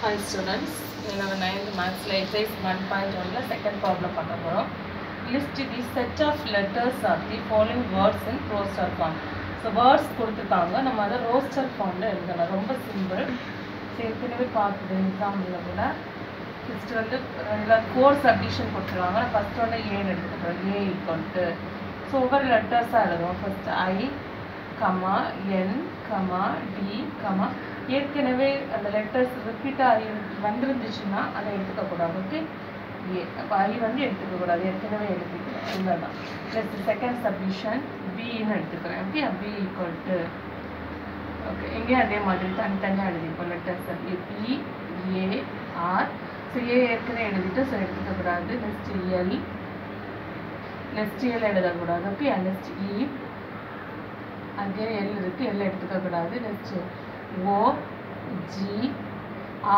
Hi students என்னோட ninth மேக்ஸில் exercise one point ஒன்ல செகண்ட் ப்ராப்ளம் பண்ண போகிறோம் list the set of letters of the following words in roster form so words கொடுத்துருக்காங்க நம்ம அதை ரோஸ்டர் ஃபார்மில் எழுதலாம். ரொம்ப சிம்பிள் ஏற்கனவே பார்த்தது எக்ஸாம்பிளில் கூட. ஃபஸ்ட்டு வந்து ரெண்டு கோர்ஸ் அப்டிஷன் கொடுத்துருவாங்க. ஃபஸ்ட்டு வந்து ஒன்று ஏன்னு எடுத்துக்கிறோம் ஏ ஈக்குவல் ஸோ ஒவ்வொரு லெட்டர்ஸாக எழுதுவோம். First I comma N comma T comma. ஏற்கனவே அந்த லெட்டர்ஸ் ரிப்பீட்டாக வந்திருந்துச்சுன்னா அதை எடுத்துக்கக்கூடாது ஓகே ஏ அப்போ ஐ வந்து எடுத்துக்கக்கூடாது ஏற்கனவே எழுதிக்கிறேன் இவ்வளோதான் ப்ளஸ் செகண்ட் சப்மிஷன் பின்னு எடுத்துக்கிறேன் okay P equal to okay இங்கேயும் அதே மாதிரி தனித்தனியாக எழுதிப்போம் letters P A R so A ஏற்கனவே எழுதிட்டு ஸோ எடுத்துக்கக்கூடாது. நெக்ஸ்ட் எல் நெக்ஸ்ட் எல் எழுதக்கூடாது ஓகே நெக்ஸ்ட் இ அங்கே எல் இருக்குது எல் எடுத்துக்கக்கூடாது. நெக்ஸ்ட்டு ஓ ஜி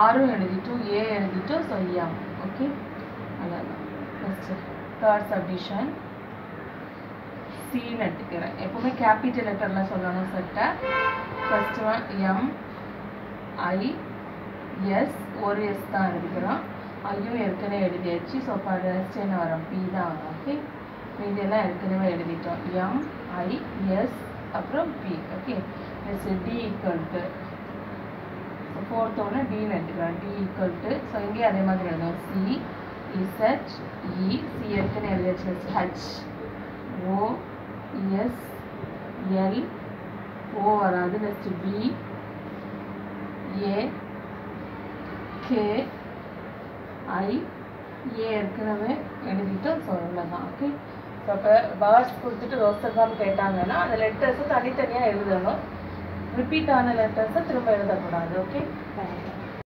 ஆரும் எழுதிட்டும் ஏ எழுதிட்டும் சொய்யாம் எம் ஓகே அவ்வளோதான் நெக்ஸ்ட்டு தேர்ட் சப்டிஷன் சின்னு எடுத்துக்கிறேன். எப்போவுமே கேபிட்டல் லெட்டரில் சொல்லணும் செட்டை first one M I S ஒரு எஸ் தான் எழுதிக்கிறோம் ஐயும் ஏற்கனவே எழுதியாச்சு ஸோ இப்போ நெக்ஸ்ட் என்ன வரும்? பி தான் வரும் ஓகே மீதியெல்லாம் ஏற்கனவே எழுதிட்டோம். எம் ஐ எஸ் அப்புறம் P okay next T equal to fourth ஒன்று டின்னு எடுத்துக்கிறோம் டி ஈக்குவல் டு ஸோ இங்கேயும் அதே மாதிரி எழுதுவோம் சி இசட் இ சி ஏற்கனவே எழுதியாச்சு H O S L O வராது. Next P A K I A ஏற்கனவே எழுதிட்டோம். ஸோ இவ்வளோதான் ஓகே ஸோ இப்போ வேர்ட்ஸ் கொடுத்துட்டு ரோஸ்டர் ஃபார்ம் கேட்டாங்கன்னா அந்த லெட்டர்ஸை தனித்தனியாக எழுதணும். ரிப்பீட் ஆன லெட்டர்ஸை திரும்ப எழுதக்கூடாது ஓகே தேங்க்யூ